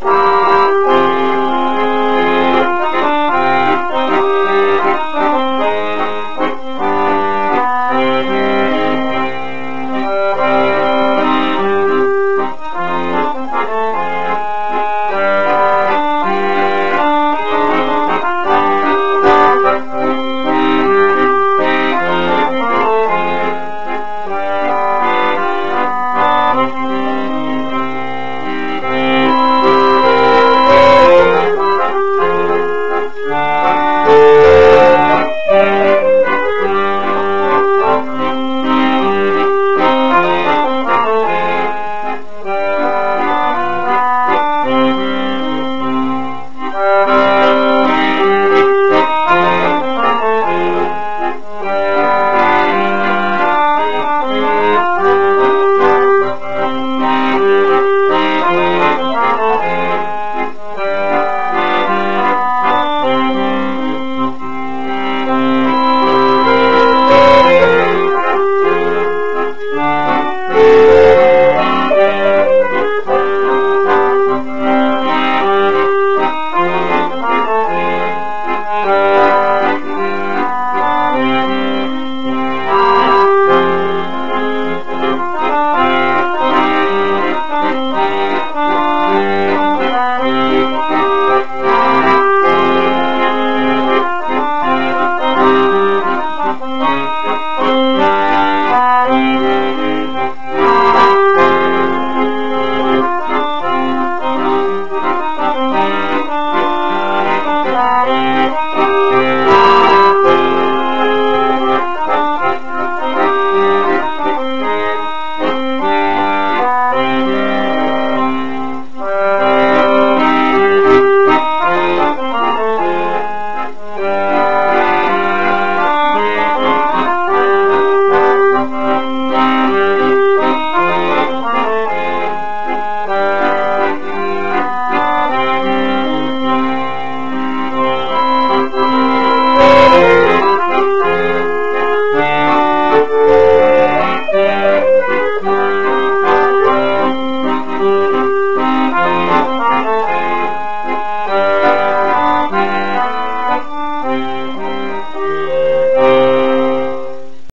Música Thank you.